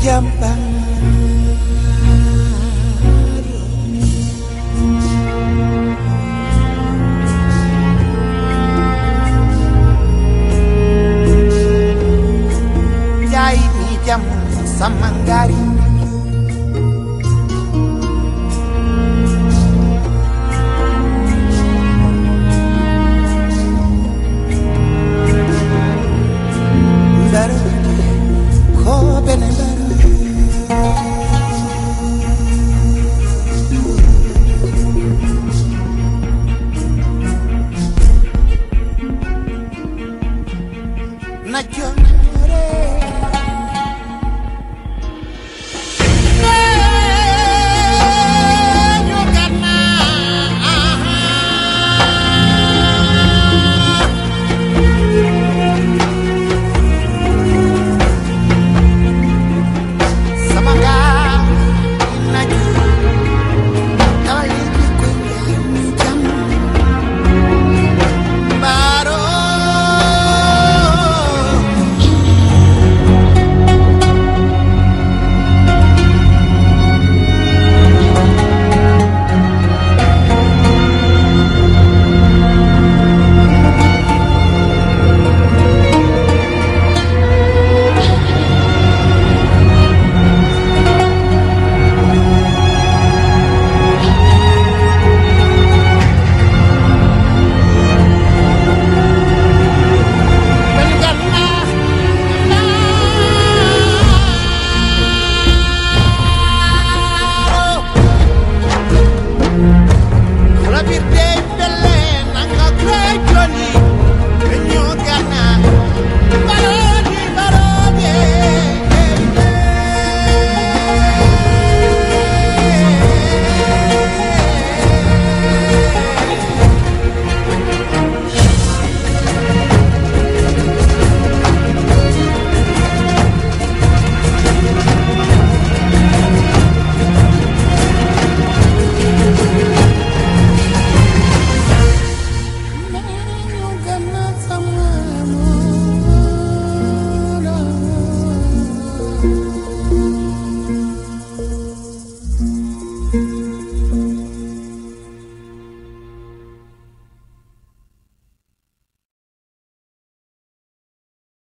Jambang Jai mi jam samanggari No llores.